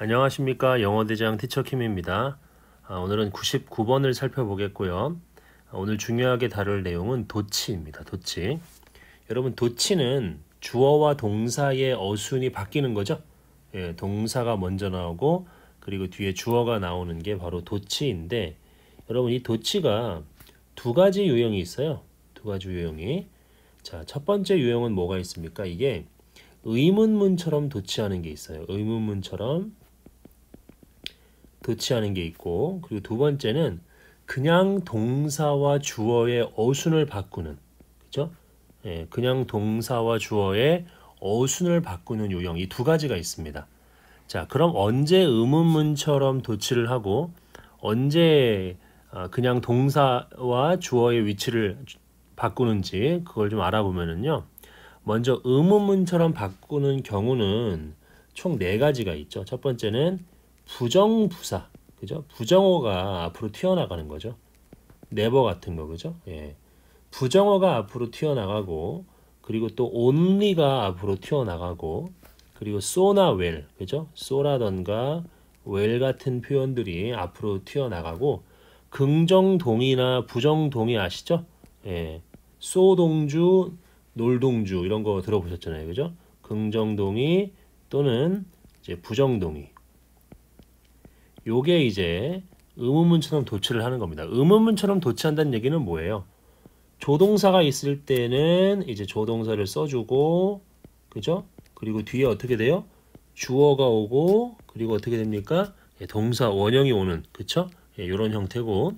안녕하십니까 영어대장 티처킴입니다. 아, 오늘은 99번을 살펴보겠고요. 아, 오늘 중요하게 다룰 내용은 도치입니다. 도치. 여러분 도치는 주어와 동사의 어순이 바뀌는 거죠. 예, 동사가 먼저 나오고 그리고 뒤에 주어가 나오는 게 바로 도치인데 여러분 이 도치가 두 가지 유형이 있어요. 두 가지 유형이. 자, 첫 번째 유형은 뭐가 있습니까? 이게 의문문처럼 도치하는 게 있어요. 의문문처럼 도치하는 게 있고 그리고 두 번째는 그냥 동사와 주어의 어순을 바꾸는 그죠? 예, 그냥 동사와 주어의 어순을 바꾸는 유형 이두 가지가 있습니다. 자, 그럼 언제 의문문처럼 도치를 하고 언제 아, 그냥 동사와 주어의 위치를 바꾸는지 그걸 좀 알아보면은요. 먼저 의문문처럼 바꾸는 경우는 총 네 가지가 있죠. 첫 번째는 부정부사, 그죠? 부정어가 앞으로 튀어나가는 거죠. 네버 같은 거, 그죠? 예. 부정어가 앞으로 튀어나가고, 그리고 또 only가 앞으로 튀어나가고, 그리고 so나 well, 그죠? so라던가 well 같은 표현들이 앞으로 튀어나가고, 긍정동이나 부정동이 아시죠? 예. 소동주, 놀동주 이런 거 들어보셨잖아요. 그죠? 긍정동이 또는 이제 부정동이 요게 이제 의문문처럼 도치를 하는 겁니다. 의문문처럼 도치한다는 얘기는 뭐예요? 조동사가 있을 때는 이제 조동사를 써주고 그죠? 그리고 뒤에 어떻게 돼요? 주어가 오고 그리고 어떻게 됩니까? 예, 동사 원형이 오는 그쵸? 예, 이런 형태고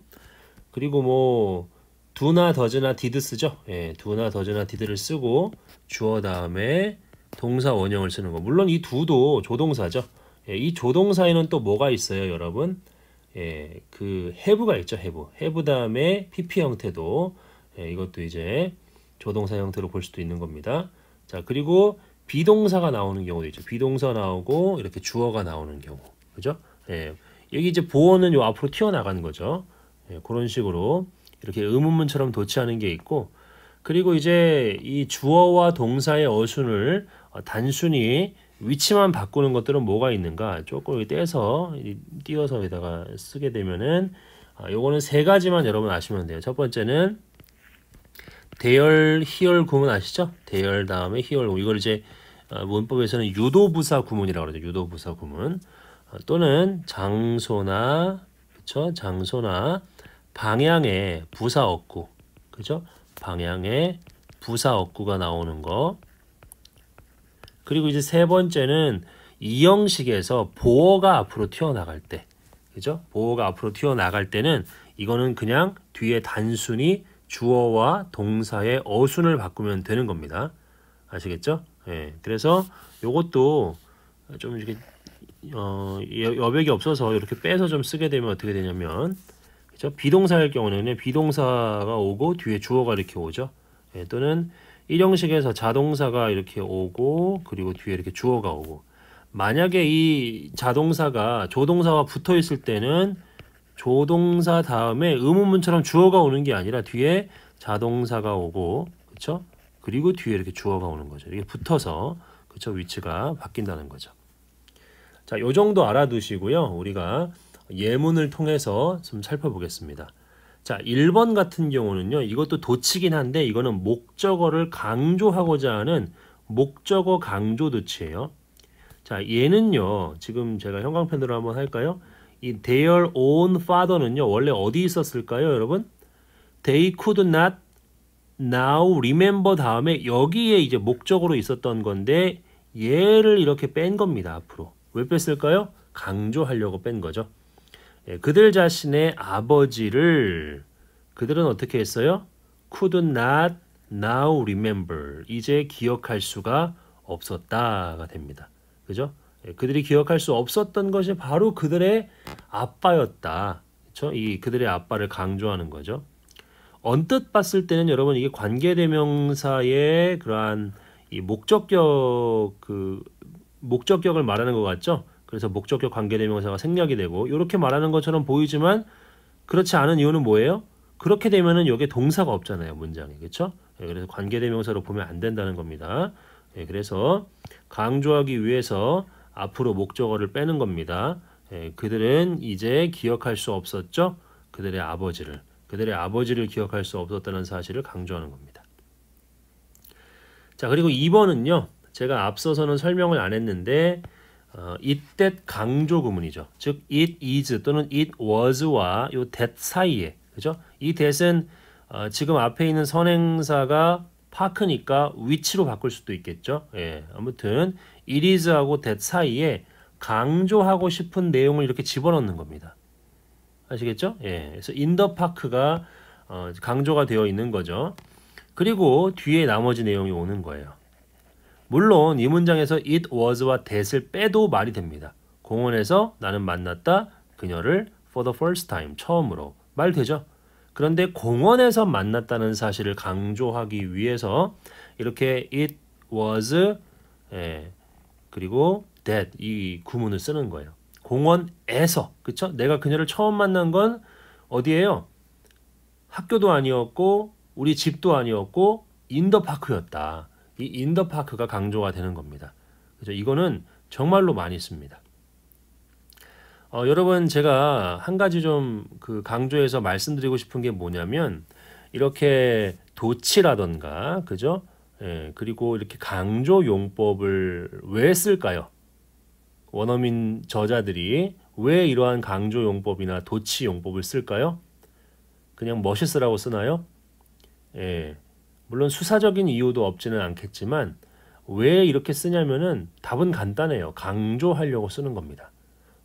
그리고 뭐 do나 does나 did 쓰죠? 예, do나 does나 did를 쓰고 주어 다음에 동사 원형을 쓰는 거 물론 이 do도 조동사죠. 예, 이 조동사에는 또 뭐가 있어요, 여러분? 예, 그 have가 있죠, have. have 다음에 pp 형태도 예, 이것도 이제 조동사 형태로 볼 수도 있는 겁니다. 자, 그리고 비동사가 나오는 경우도 있죠. 비동사 나오고 이렇게 주어가 나오는 경우, 그죠? 예, 여기 이제 보어는 요 앞으로 튀어나가는 거죠. 예, 그런 식으로 이렇게 의문문처럼 도치하는 게 있고, 그리고 이제 이 주어와 동사의 어순을 단순히 위치만 바꾸는 것들은 뭐가 있는가 조금 떼서 띄어서 여기다가 쓰게 되면은 아, 요거는 세 가지만 여러분 아시면 돼요. 첫 번째는 대열 희열 구문 아시죠? 대열 다음에 희열 이걸 이제 아, 문법에서는 유도부사 구문이라고 그러죠. 유도부사 구문 아, 또는 장소나 그쵸? 장소나 방향의 부사 어구 그죠? 방향의 부사 어구가 나오는 거 그리고 이제 세 번째는 이 형식에서 보어가 앞으로 튀어나갈 때 그죠? 보어가 앞으로 튀어나갈 때는 이거는 그냥 뒤에 단순히 주어와 동사의 어순을 바꾸면 되는 겁니다. 아시겠죠? 예. 그래서 요것도 좀 이렇게 어, 여백이 없어서 이렇게 빼서 좀 쓰게 되면 어떻게 되냐면 그죠? 비동사일 경우는 비동사가 오고 뒤에 주어가 이렇게 오죠. 예, 또는 이 형식에서 자동사가 이렇게 오고 그리고 뒤에 이렇게 주어가 오고 만약에 이 자동사가 조동사와 붙어 있을 때는 조동사 다음에 의문문처럼 주어가 오는 게 아니라 뒤에 자동사가 오고 그렇죠? 그리고 뒤에 이렇게 주어가 오는 거죠. 이게 붙어서 그렇죠? 위치가 바뀐다는 거죠. 자, 요 정도 알아두시고요. 우리가 예문을 통해서 좀 살펴보겠습니다. 자, 1번 같은 경우는요. 이것도 도치긴 한데 이거는 목적어를 강조하고자 하는 목적어 강조 도치예요. 자, 얘는요. 지금 제가 형광펜으로 한번 할까요? 이 their own father는요. 원래 어디 있었을까요, 여러분? They could not now remember 다음에 여기에 이제 목적으로 있었던 건데 얘를 이렇게 뺀 겁니다, 앞으로. 왜 뺐을까요? 강조하려고 뺀 거죠. 예, 그들 자신의 아버지를 그들은 어떻게 했어요? could not now remember. 이제 기억할 수가 없었다가 됩니다. 그죠? 예, 그들이 기억할 수 없었던 것이 바로 그들의 아빠였다. 그렇죠? 이 그들의 아빠를 강조하는 거죠. 언뜻 봤을 때는 여러분 이게 관계대명사의 그러한 이 목적격 그 목적격을 말하는 것 같죠? 그래서 목적격 관계대명사가 생략이 되고 이렇게 말하는 것처럼 보이지만 그렇지 않은 이유는 뭐예요? 그렇게 되면은 여기에 동사가 없잖아요 문장에 그렇죠? 예, 그래서 관계대명사로 보면 안 된다는 겁니다. 예, 그래서 강조하기 위해서 앞으로 목적어를 빼는 겁니다. 예, 그들은 이제 기억할 수 없었죠. 그들의 아버지를 그들의 아버지를 기억할 수 없었다는 사실을 강조하는 겁니다. 자 그리고 2번은요. 제가 앞서서는 설명을 안 했는데 어, it that 강조 구문이죠. 즉 it is 또는 it was와 요 that 사이에 그죠? 이 that은 어, 지금 앞에 있는 선행사가 파크니까 위치로 바꿀 수도 있겠죠. 예, 아무튼 it is하고 that 사이에 강조하고 싶은 내용을 이렇게 집어넣는 겁니다. 아시겠죠? 예, 그래서 the park가 어, 강조가 되어 있는 거죠. 그리고 뒤에 나머지 내용이 오는 거예요. 물론 이 문장에서 it was와 that을 빼도 말이 됩니다. 공원에서 나는 만났다 그녀를 for the first time 처음으로 말 되죠. 그런데 공원에서 만났다는 사실을 강조하기 위해서 이렇게 it was 예, 그리고 that 이 구문을 쓰는 거예요. 공원에서 그쵸? 내가 그녀를 처음 만난 건 어디예요? 학교도 아니었고 우리 집도 아니었고 인더파크였다. 이 인더파크가 강조가 되는 겁니다. 그죠? 이거는 정말로 많이 씁니다. 어, 여러분 제가 한 가지 좀 그 강조해서 말씀드리고 싶은 게 뭐냐면 이렇게 도치라던가 그죠? 예, 그리고 이렇게 강조 용법을 왜 쓸까요? 원어민 저자들이 왜 이러한 강조 용법이나 도치 용법을 쓸까요? 그냥 멋있으라고 쓰나요? 예. 물론 수사적인 이유도 없지는 않겠지만 왜 이렇게 쓰냐면은 답은 간단해요. 강조하려고 쓰는 겁니다.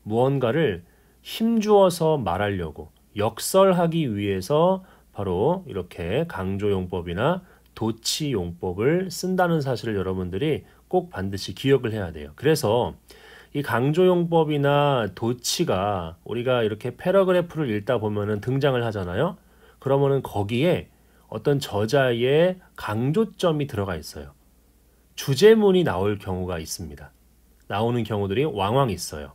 무언가를 힘주어서 말하려고 역설하기 위해서 바로 이렇게 강조용법이나 도치용법을 쓴다는 사실을 여러분들이 꼭 반드시 기억을 해야 돼요. 그래서 이 강조용법이나 도치가 우리가 이렇게 paragraph를 읽다 보면은 등장을 하잖아요. 그러면은 거기에 어떤 저자의 강조점이 들어가 있어요. 주제문이 나올 경우가 있습니다. 나오는 경우들이 왕왕 있어요.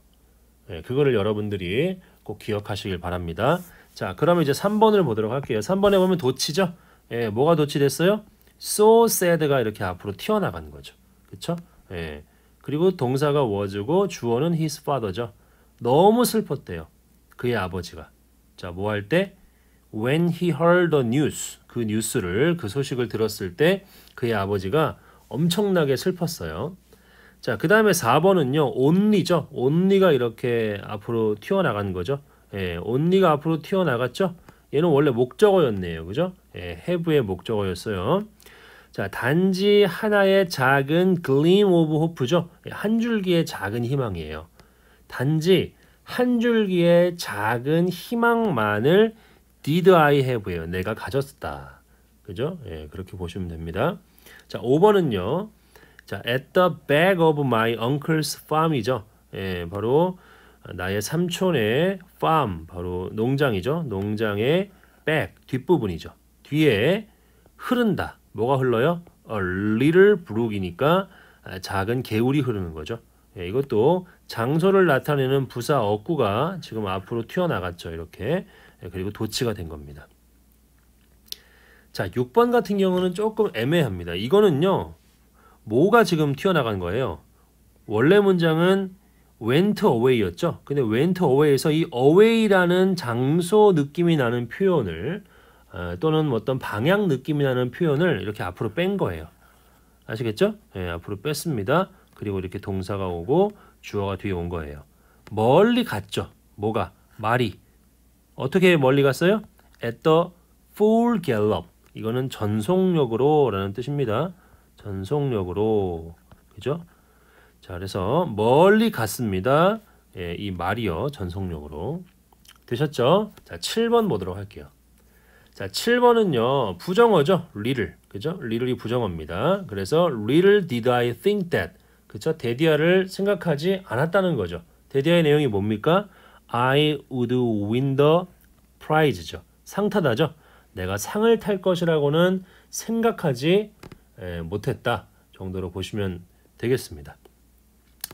네, 그거를 여러분들이 꼭 기억하시길 바랍니다. 자, 그러면 이제 3번을 보도록 할게요. 3번에 보면 도치죠? 예, 뭐가 도치됐어요? so sad가 이렇게 앞으로 튀어나가는 거죠. 그쵸? 예. 그리고 동사가 was고 주어는 his father죠. 너무 슬펐대요. 그의 아버지가. 자, 뭐 할 때? When he heard the news. 그 뉴스를, 그 소식을 들었을 때 그의 아버지가 엄청나게 슬펐어요. 자, 그 다음에 4번은요, only죠. only가 이렇게 앞으로 튀어나간 거죠. 예, only가 앞으로 튀어나갔죠. 얘는 원래 목적어였네요. 그죠? 예, have의 목적어였어요. 자, 단지 하나의 작은 gleam of hope죠. 예, 한 줄기의 작은 희망이에요. 단지 한 줄기의 작은 희망만을 did I have예요. 내가 가졌다. 그죠? 예, 그렇게 보시면 됩니다. 자, 5번은요. 자, at the back of my uncle's farm이죠. 예, 바로 나의 삼촌의 farm, 바로 농장이죠. 농장의 back, 뒷부분이죠. 뒤에 흐른다. 뭐가 흘러요? A little brook이니까 작은 개울이 흐르는 거죠. 예, 이것도 장소를 나타내는 부사 어구가 지금 앞으로 튀어나갔죠. 이렇게. 예, 그리고 도치가 된 겁니다. 자, 6번 같은 경우는 조금 애매합니다. 이거는요. 뭐가 지금 튀어나간 거예요? 원래 문장은 went away였죠. 근데 went away에서 이 away라는 장소 느낌이 나는 표현을 어, 또는 어떤 방향 느낌이 나는 표현을 이렇게 앞으로 뺀 거예요. 아시겠죠? 예, 앞으로 뺐습니다. 그리고 이렇게 동사가 오고 주어가 뒤에 온 거예요. 멀리 갔죠. 뭐가? 말이. 어떻게 멀리 갔어요? At the full gallop. 이거는 전속력으로 라는 뜻입니다. 전속력으로. 그죠? 자, 그래서 멀리 갔습니다. 예, 이 말이요. 전속력으로. 되셨죠? 자, 7번 보도록 할게요. 자, 7번은요. 부정어죠. little. 그죠? little이 부정어입니다. 그래서 little did I think that. 그죠? 데디아를 생각하지 않았다는 거죠. 데디아의 내용이 뭡니까? I would win the prize죠. 상 타다죠. 내가 상을 탈 것이라고는 생각하지 에, 못했다 정도로 보시면 되겠습니다.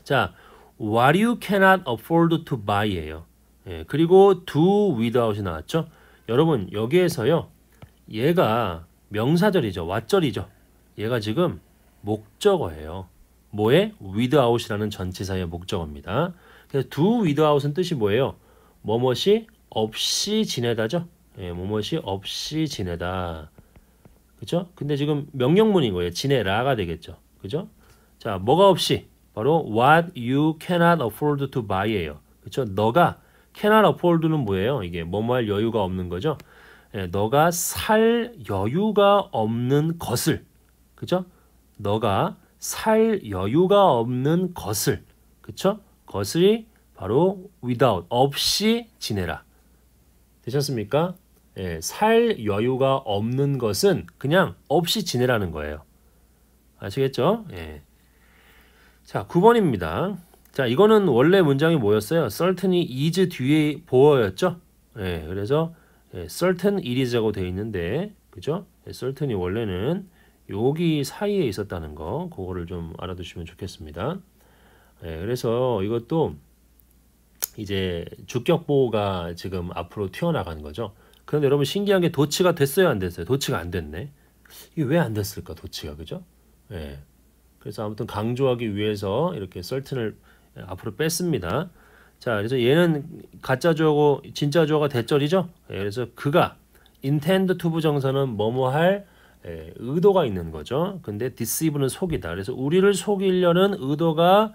자, what you cannot afford to buy예요. 예, 그리고 do without이 나왔죠. 여러분 여기에서요. 얘가 명사절이죠. 왓절이죠. 얘가 지금 목적어예요. 뭐에 without이라는 전치사의 목적어입니다. 그래서 do without은 뜻이 뭐예요? 뭐뭇이 없이 지내다죠. 예, 뭐뭇이 없이 지내다. 그죠? 근데 지금 명령문인 거예요. 지내라가 되겠죠. 그죠? 자, 뭐가 없이 바로 what you cannot afford to buy예요. 그죠? 너가 cannot afford는 뭐예요? 이게 뭐뭐 할 여유가 없는 거죠. 예, 너가 살 여유가 없는 것을 그죠? 너가 살 여유가 없는 것을 그쵸? 것이 바로 without 없이 지내라. 되셨습니까? 예, 살 여유가 없는 것은 그냥 없이 지내라는 거예요. 아시겠죠? 예. 자, 9번입니다. 자, 이거는 원래 문장이 뭐였어요? certainly is 뒤에 보어였죠? 예, 그래서 예, certain it is라고 되어 있는데, 그죠? 예, certainly 원래는 여기 사이에 있었다는 거, 그거를 좀 알아두시면 좋겠습니다. 예, 그래서 이것도 이제 주격보가 지금 앞으로 튀어나간 거죠. 그런데 여러분 신기한 게 도치가 됐어요, 안 됐어요? 도치가 안 됐네. 이게 왜 안 됐을까, 도치가 그죠? 예. 그래서 아무튼 강조하기 위해서 이렇게 썰튼을 앞으로 뺐습니다. 자, 그래서 얘는 가짜 주어고 진짜 주어가 대절이죠. 예, 그래서 그가 intend to 부정사는 뭐뭐 할 예, 의도가 있는 거죠. 근데 deceive는 속이다. 그래서 우리를 속이려는 의도가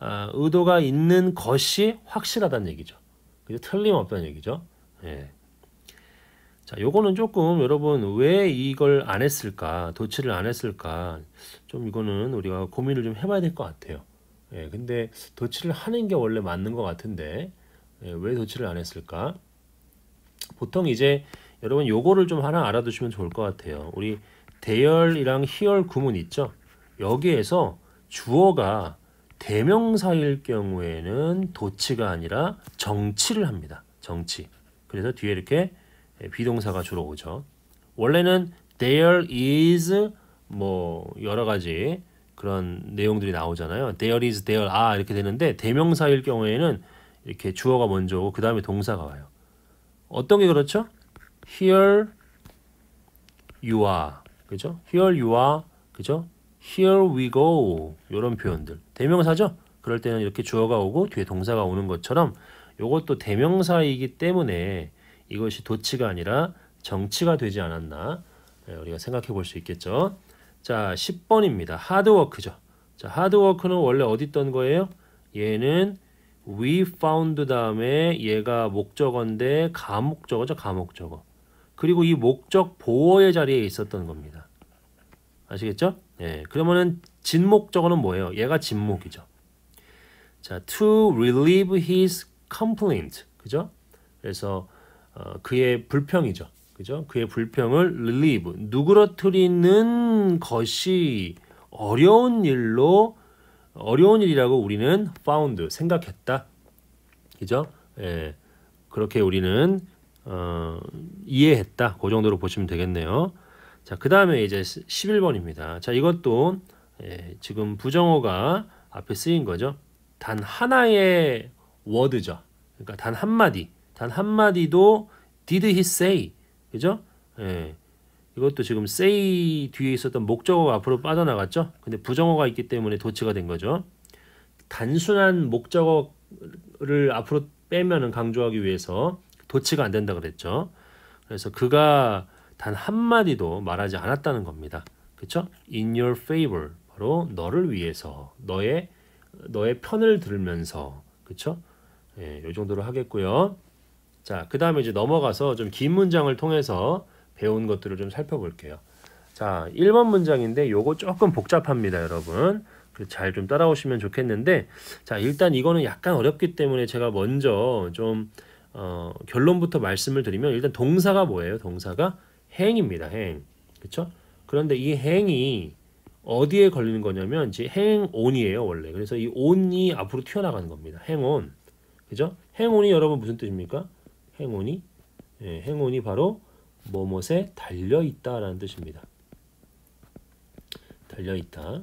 아, 의도가 있는 것이 확실하다는 얘기죠. 그죠? 틀림없다는 얘기죠. 예. 자, 요거는 조금 여러분 왜 이걸 안 했을까? 도치를 안 했을까? 좀 이거는 우리가 고민을 좀 해봐야 될 것 같아요. 예, 근데 도치를 하는 게 원래 맞는 것 같은데 예, 왜 도치를 안 했을까? 보통 이제 여러분 요거를 좀 하나 알아두시면 좋을 것 같아요. 우리 대열이랑 희열 구문 있죠? 여기에서 주어가 대명사일 경우에는 도치가 아니라 정치를 합니다. 정치. 그래서 뒤에 이렇게 비동사가 주로 오죠. 원래는 there is 뭐 여러 가지 그런 내용들이 나오잖아요. there is there 아 이렇게 되는데 대명사일 경우에는 이렇게 주어가 먼저 오고 그 다음에 동사가 와요. 어떤 게 그렇죠? Here you are 그죠? Here you are 그죠? Here we go 이런 표현들 대명사죠? 그럴 때는 이렇게 주어가 오고 뒤에 동사가 오는 것처럼 이것도 대명사이기 때문에 이것이 도치가 아니라 정치가 되지 않았나 네, 우리가 생각해 볼 수 있겠죠. 자 10번입니다. 하드워크죠. 자 하드워크는 원래 어디 있던 거예요? 얘는 we found 다음에 얘가 목적어인데 가목적어죠. 가목적어. 그리고 이 목적 보어의 자리에 있었던 겁니다. 아시겠죠? 예. 그러면은 진목적어는 뭐예요? 얘가 진목이죠. 자, to relieve his complaint. 그죠? 그래서 어, 그의 불평이죠. 그죠? 그의 불평을 relieve 누그러뜨리는 것이 어려운 일로 어려운 일이라고 우리는 found 생각했다. 그죠? 예. 그렇게 우리는 어, 이해했다. 그 정도로 보시면 되겠네요. 자, 그 다음에 이제 11번입니다. 자, 이것도 예, 지금 부정어가 앞에 쓰인 거죠. 단 하나의 워드죠. 그러니까 단 한마디. 단 한마디도 did he say. 그죠? 예. 이것도 지금 say 뒤에 있었던 목적어가 앞으로 빠져나갔죠. 근데 부정어가 있기 때문에 도치가 된 거죠. 단순한 목적어를 앞으로 빼면은 강조하기 위해서 도치가 안 된다 그랬죠. 그래서 그가 단 한마디도 말하지 않았다는 겁니다. 그렇죠? In your favor 바로 너를 위해서 너의 너의 편을 들면서 그렇죠? 예, 요 정도로 하겠고요. 자, 그 다음에 이제 넘어가서 좀 긴 문장을 통해서 배운 것들을 좀 살펴볼게요. 자, 1번 문장인데 요거 조금 복잡합니다, 여러분. 잘 좀 따라오시면 좋겠는데 자, 일단 이거는 약간 어렵기 때문에 제가 먼저 좀 어, 결론부터 말씀을 드리면 일단 동사가 뭐예요? 동사가 행입니다. 행. 그렇죠? 그런데 이 행이 어디에 걸리는 거냐면 이제 행온이에요, 원래. 그래서 이 온이 앞으로 튀어나가는 겁니다. 행온. 그죠? 행온이 여러분 무슨 뜻입니까? 행온이 예, 행온이 바로 뭐뭇에 달려 있다라는 뜻입니다. 달려 있다.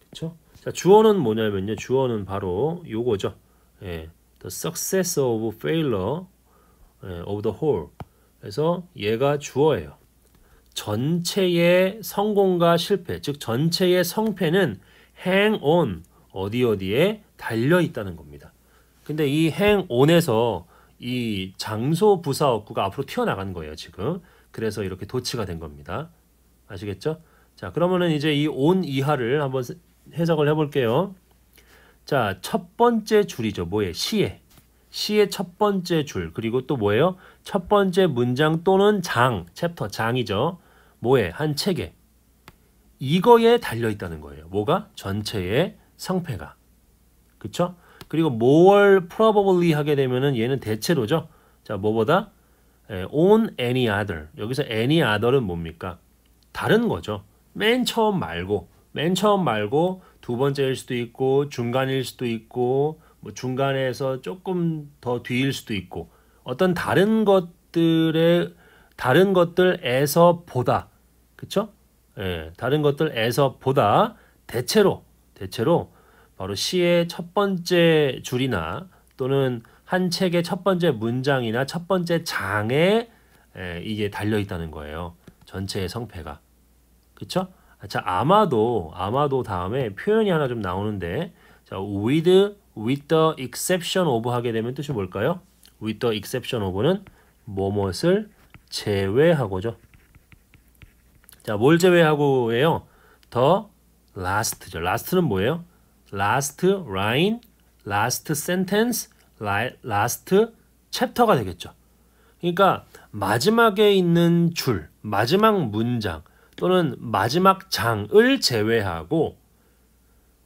그렇죠? 자, 주어는 뭐냐면요. 주어는 바로 요거죠. 예. The success of failure 예, of the whole. 그래서 얘가 주어예요. 전체의 성공과 실패, 즉 전체의 성패는 hang on 어디 어디에 달려 있다는 겁니다. 근데 이 hang on에서 이 장소 부사 어구가 앞으로 튀어나간 거예요, 지금. 그래서 이렇게 도치가 된 겁니다. 아시겠죠? 자, 그러면은 이제 이 on 이하를 한번 해석을 해 볼게요. 자, 첫 번째 줄이죠. 뭐에? 시에. 시의 첫 번째 줄. 그리고 또 뭐예요? 첫 번째 문장 또는 장, 챕터 장이죠. 뭐에? 한 책에. 이거에 달려 있다는 거예요. 뭐가? 전체의 성패가. 그쵸? 그리고 more probably 하게 되면은 얘는 대체로죠. 자, 뭐보다? 예, on any other. 여기서 any other는 뭡니까? 다른 거죠. 맨 처음 말고, 맨 처음 말고 두 번째일 수도 있고 중간일 수도 있고 뭐 중간에서 조금 더 뒤일 수도 있고 어떤 다른 것들의 다른 것들에서 보다 그쵸? 예, 다른 것들에서 보다 대체로 대체로 바로 시의 첫 번째 줄이나 또는 한 책의 첫 번째 문장이나 첫 번째 장에 에, 이게 달려 있다는 거예요. 전체의 성패가. 그쵸? 자, 아마도 아마도 다음에 표현이 하나 좀 나오는데 자, with with the exception of 하게 되면 뜻이 뭘까요? with the exception of는 뭐뭇을 제외하고죠. 자, 뭘 제외하고예요? 더 last죠. last는 뭐예요? last line, last sentence, last chapter가 되겠죠. 그러니까 마지막에 있는 줄, 마지막 문장 또는 마지막 장을 제외하고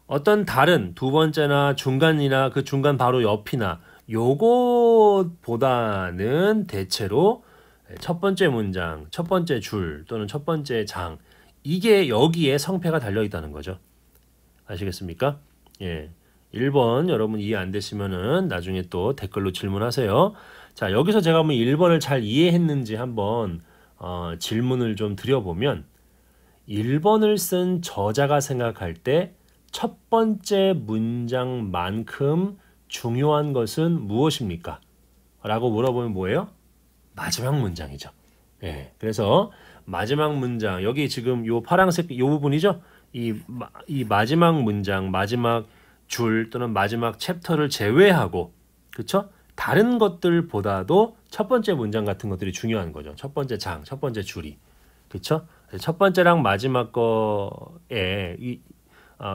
어떤 다른 두 번째나 중간이나 그 중간 바로 옆이나 요것보다는 대체로 첫 번째 문장, 첫 번째 줄 또는 첫 번째 장 이게 여기에 성패가 달려 있다는 거죠. 아시겠습니까? 예. 1번 여러분 이해 안 되시면은 나중에 또 댓글로 질문하세요. 자, 여기서 제가 한번 1번을 잘 이해했는지 한번 어, 질문을 좀 드려보면 1번을 쓴 저자가 생각할 때 첫 번째 문장만큼 중요한 것은 무엇입니까? 라고 물어보면 뭐예요? 마지막 문장이죠. 예. 그래서 마지막 문장 여기 지금 요 파랑색 요 부분이죠. 이, 이 마지막 문장, 마지막 줄 또는 마지막 챕터를 제외하고 그쵸? 다른 것들보다도 첫 번째 문장 같은 것들이 중요한 거죠. 첫 번째 장, 첫 번째 줄이. 그쵸? 첫 번째랑 마지막 거에 이, 어,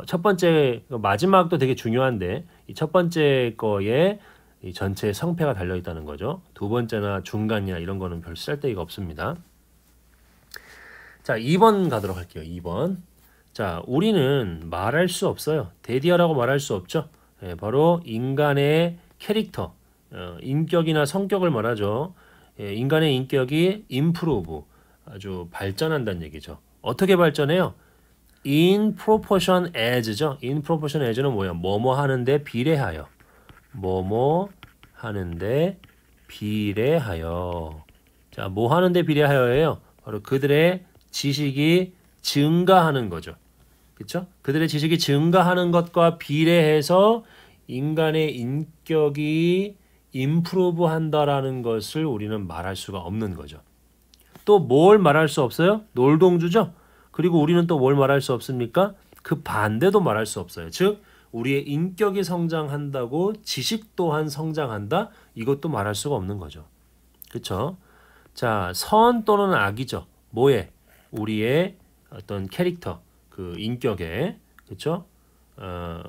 첫 번째 마지막도 되게 중요한데 이 첫 번째 거에 이 전체의 성패가 달려 있다는 거죠. 두 번째나 중간이나 이런 거는 별 쓸데기가 없습니다. 자, 2번 가도록 할게요. 2번. 자, 우리는 말할 수 없어요. 데디어라고 말할 수 없죠. 예, 바로 인간의 캐릭터, 어, 인격이나 성격을 말하죠. 예, 인간의 인격이 improve, 아주 발전한다는 얘기죠. 어떻게 발전해요? In proportion as죠. in proportion as는 뭐야? 뭐뭐 하는데 비례하여. 뭐뭐 하는데 비례하여. 자, 뭐 하는데 비례하여예요? 바로 그들의 지식이 증가하는 거죠. 그렇죠? 그들의 지식이 증가하는 것과 비례해서 인간의 인격이 임프로브 한다라는 것을 우리는 말할 수가 없는 거죠. 또 뭘 말할 수 없어요? 놀동주죠. 그리고 우리는 또 뭘 말할 수 없습니까? 그 반대도 말할 수 없어요. 즉 우리의 인격이 성장한다고 지식 또한 성장한다? 이것도 말할 수가 없는 거죠. 그렇죠? 자, 선 또는 악이죠. 뭐에? 우리의 어떤 캐릭터, 그 인격에 그렇죠? 어,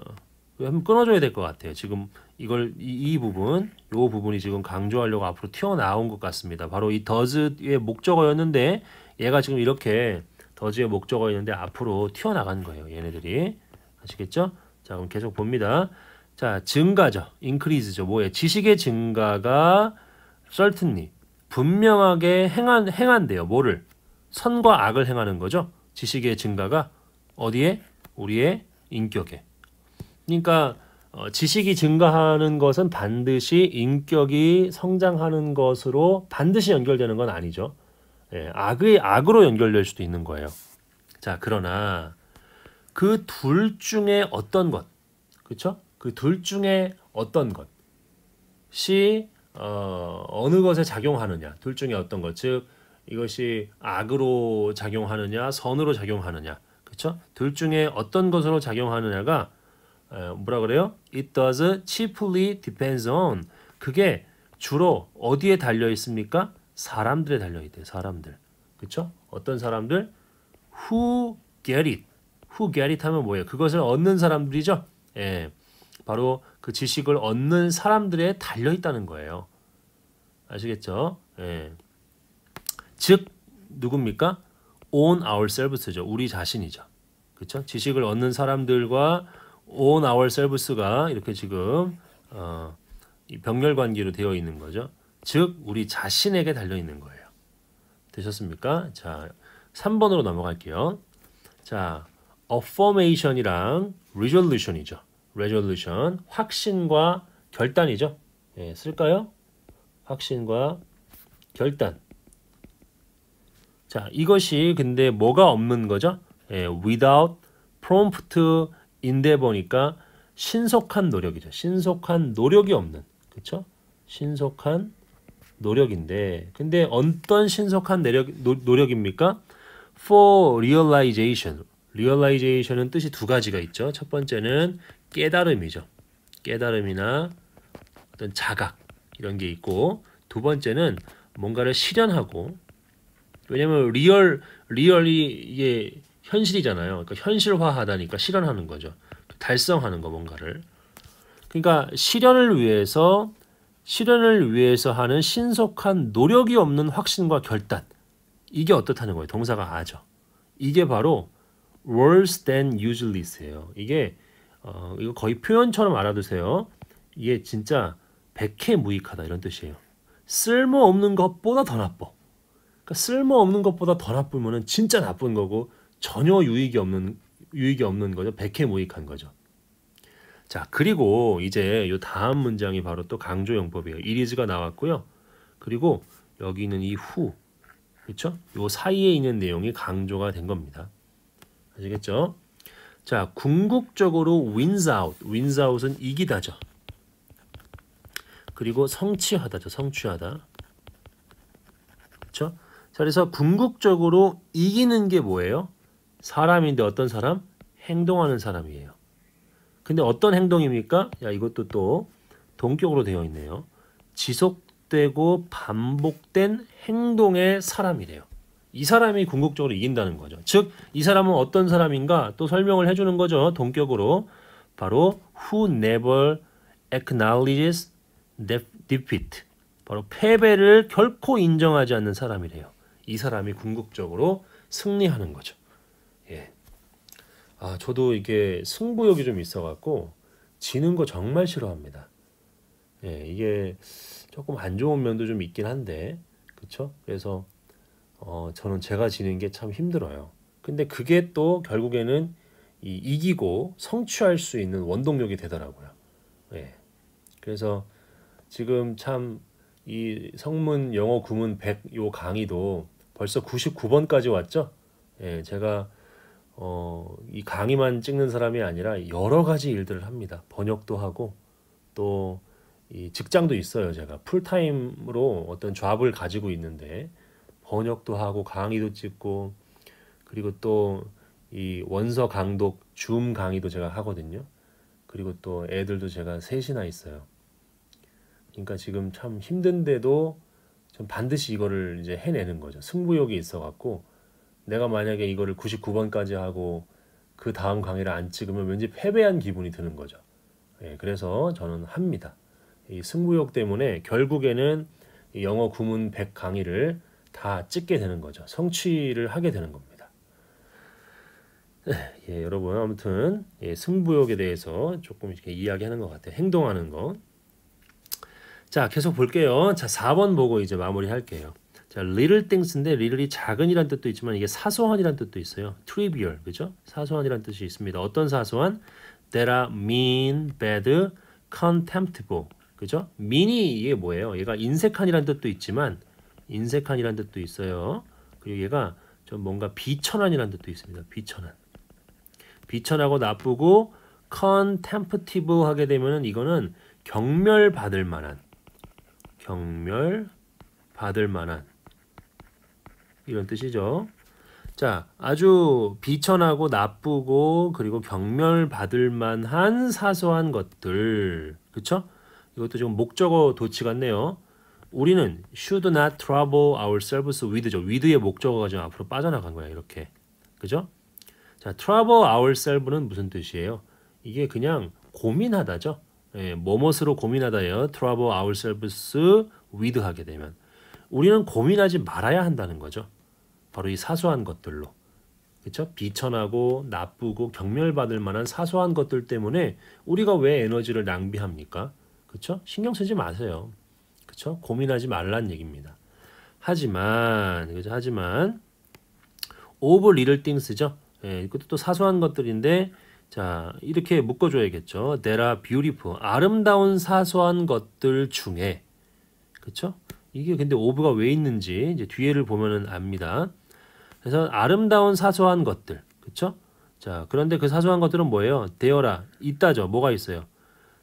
한번 끊어줘야 될 것 같아요. 지금 이걸 이, 이, 부분, 요 부분이 지금 강조하려고 앞으로 튀어나온 것 같습니다. 바로 이 더즈의 목적어였는데 얘가 지금 이렇게 더즈의 목적어였는데 앞으로 튀어나간 거예요. 얘네들이 아시겠죠? 자, 그럼 계속 봅니다. 자, 증가죠. increase죠. 뭐예요? 지식의 증가가 certainly 분명하게 행한 행한대요. 뭐를 선과 악을 행하는 거죠. 지식의 증가가 어디에? 우리의 인격에. 그러니까 어, 지식이 증가하는 것은 반드시 인격이 성장하는 것으로 반드시 연결되는 건 아니죠. 예, 악의 악으로 연결될 수도 있는 거예요. 자, 그러나 그 둘 중에 어떤 것, 그렇죠? 그 둘 중에 어떤 것이 어, 어느 것에 작용하느냐, 둘 중에 어떤 것, 즉 이것이 악으로 작용하느냐, 선으로 작용하느냐, 그쵸? 둘 중에 어떤 것으로 작용하느냐가 에, 뭐라 그래요? It does chiefly depends on 그게 주로 어디에 달려 있습니까? 사람들에 달려 있대요. 사람들. 그쵸? 어떤 사람들? Who get it. Who get it 하면 뭐예요? 그것을 얻는 사람들이죠. 예. 바로 그 지식을 얻는 사람들에 달려 있다는 거예요. 아시겠죠? 예. 즉 누굽니까? on ourselves죠. 우리 자신이죠. 그렇죠? 지식을 얻는 사람들과 on ourselves가 이렇게 지금 어, 이 병렬 관계로 되어 있는 거죠. 즉 우리 자신에게 달려 있는 거예요. 되셨습니까? 자, 3번으로 넘어갈게요. 자, affirmation이랑 resolution이죠. resolution 확신과 결단이죠. 예, 쓸까요? 확신과 결단. 자, 이것이 근데 뭐가 없는 거죠? 예, without prompt endeavor니까 신속한 노력이죠. 신속한 노력이 없는. 그렇죠? 신속한 노력인데 근데 어떤 신속한 노력, 노, 노력입니까? for realization. realization은 뜻이 두 가지가 있죠. 첫 번째는 깨달음이죠. 깨달음이나 어떤 자각 이런 게 있고 두 번째는 뭔가를 실현하고 왜냐면 real real이 이게 현실이잖아요. 그러니까 현실화하다니까 실현하는 거죠. 달성하는 거 뭔가를. 그러니까 실현을 위해서 실현을 위해서 하는 신속한 노력이 없는 확신과 결단. 이게 어떻다는 거예요. 동사가 아죠. 이게 바로 worse than useless예요. 이게 어, 이거 거의 표현처럼 알아두세요. 이게 진짜 백해무익하다 이런 뜻이에요. 쓸모없는 것보다 더 나빠. 그러니까 쓸모없는 것보다 더 나쁘면은 진짜 나쁜 거고 전혀 유익이 없는 유익이 없는 거죠. 백해무익한 거죠. 자, 그리고 이제 요 다음 문장이 바로 또 강조 용법이에요. 이리즈가 나왔고요. 그리고 여기 있는 이 후. 그렇죠? 요 사이에 있는 내용이 강조가 된 겁니다. 아시겠죠? 자, 궁극적으로 wins out. wins out은 이기다죠. 그리고 성취하다죠. 성취하다. 그렇죠? 자, 그래서 궁극적으로 이기는 게 뭐예요? 사람인데 어떤 사람? 행동하는 사람이에요. 근데 어떤 행동입니까? 야, 이것도 또 동격으로 되어 있네요. 지속되고 반복된 행동의 사람이래요. 이 사람이 궁극적으로 이긴다는 거죠. 즉, 이 사람은 어떤 사람인가 또 설명을 해주는 거죠. 동격으로. 바로 who never acknowledges defeat. 바로 패배를 결코 인정하지 않는 사람이래요. 이 사람이 궁극적으로 승리하는 거죠. 예. 아, 저도 이게 승부욕이 좀 있어갖고 지는 거 정말 싫어합니다. 예, 이게 조금 안 좋은 면도 좀 있긴 한데, 그쵸? 그래서 어, 저는 제가 지는 게 참 힘들어요. 근데 그게 또 결국에는 이 이기고 성취할 수 있는 원동력이 되더라고요. 예. 그래서 지금 참 이 성문 영어 구문 100 요 강의도 벌써 99번까지 왔죠. 예, 제가 어, 이 강의만 찍는 사람이 아니라 여러 가지 일들을 합니다. 번역도 하고 또 이 직장도 있어요. 제가 풀타임으로 어떤 잡을 가지고 있는데 번역도 하고 강의도 찍고 그리고 또 이 원서 강독 줌 강의도 제가 하거든요. 그리고 또 애들도 제가 셋이나 있어요. 그러니까 지금 참 힘든데도 좀 반드시 이거를 이제 해내는 거죠. 승부욕이 있어 갖고 내가 만약에 이거를 99번까지 하고 그 다음 강의를 안 찍으면 왠지 패배한 기분이 드는 거죠. 예, 그래서 저는 합니다. 이 승부욕 때문에 결국에는 영어 구문 100 강의를 다 찍게 되는 거죠. 성취를 하게 되는 겁니다. 예, 여러분 아무튼 예, 승부욕에 대해서 조금 이렇게 이야기하는 것 같아요. 행동하는 거. 자, 계속 볼게요. 자, 4번 보고 이제 마무리할게요. 자, little things인데 little이 작은이란 뜻도 있지만 이게 사소한이란 뜻도 있어요. trivial, 그죠? 사소한이란 뜻이 있습니다. 어떤 사소한? that are mean, bad, contemptible, 그죠? mean이 이게 뭐예요? 얘가 인색한이란 뜻도 있지만 인색한이란 뜻도 있어요. 그리고 얘가 좀 뭔가 비천한이란 뜻도 있습니다. 비천한. 비천하고 나쁘고 contemptible 하게 되면은 이거는 경멸 받을 만한 경멸 받을 만한 이런 뜻이죠. 자, 아주 비천하고 나쁘고 그리고 경멸받을 만한 사소한 것들. 그쵸? 이것도 지금 목적어 도치 같네요. 우리는 should not trouble ourselves with죠. with의 목적어가 지금 앞으로 빠져나간 거야. 이렇게. 그죠? 자, trouble ourselves는 무슨 뜻이에요? 이게 그냥 고민하다죠. 예, 뭐뭇으로 고민하다예요. trouble ourselves with 하게 되면 우리는 고민하지 말아야 한다는 거죠. 바로 이 사소한 것들로. 그렇죠? 비천하고 나쁘고 경멸받을 만한 사소한 것들 때문에 우리가 왜 에너지를 낭비합니까? 그렇죠? 신경 쓰지 마세요. 그렇죠? 고민하지 말란 얘기입니다. 하지만 그죠? 하지만 of little things죠. 예, 이것도 또 사소한 것들인데 자 이렇게 묶어 줘야겠죠. There are 아름다운 사소한 것들 중에 그렇죠? 이게 근데 of가 왜 있는지 이제 뒤에를 보면은 압니다. 그래서 아름다운 사소한 것들, 그렇죠? 자, 그런데 그 사소한 것들은 뭐예요? 되어라 있다죠. 뭐가 있어요?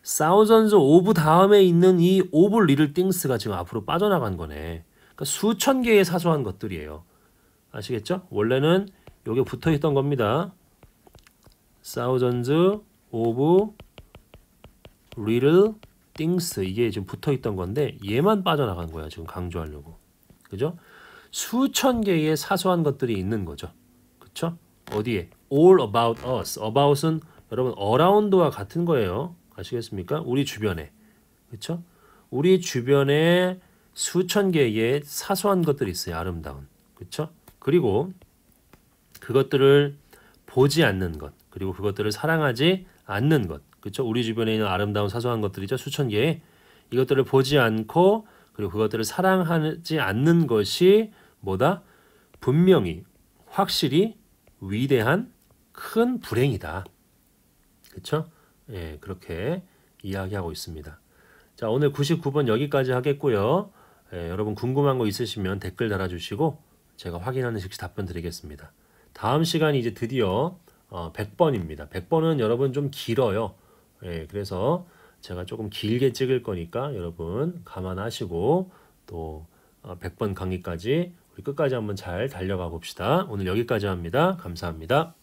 thousands of 다음에 있는 이 of little things가 지금 앞으로 빠져나간 거네. 그러니까 수천 개의 사소한 것들이에요. 아시겠죠? 원래는 여기 붙어 있던 겁니다. thousands of little things 이게 지금 붙어 있던 건데 얘만 빠져나간 거야. 지금 강조하려고. 그죠? 수천 개의 사소한 것들이 있는 거죠. 그쵸? 어디에? all about us. about은 여러분 around와 같은 거예요. 아시겠습니까? 우리 주변에. 그쵸? 우리 주변에 수천 개의 사소한 것들이 있어요. 아름다운. 그쵸? 그리고 그것들을 보지 않는 것. 그리고 그것들을 사랑하지 않는 것. 그쵸? 우리 주변에 있는 아름다운 사소한 것들이죠. 수천 개의. 이것들을 보지 않고 그리고 그것들을 사랑하지 않는 것이 뭐다? 분명히 확실히 위대한 큰 불행이다. 그렇죠? 예, 그렇게 이야기하고 있습니다. 자, 오늘 99번 여기까지 하겠고요. 예, 여러분 궁금한 거 있으시면 댓글 달아주시고 제가 확인하는 즉시 답변 드리겠습니다. 다음 시간이 이제 드디어 어, 100번입니다. 100번은 여러분 좀 길어요. 예, 그래서 제가 조금 길게 찍을 거니까 여러분 감안하시고 또 어, 100번 강의까지 우리 끝까지 한번 잘 달려가 봅시다. 오늘 여기까지 합니다. 감사합니다.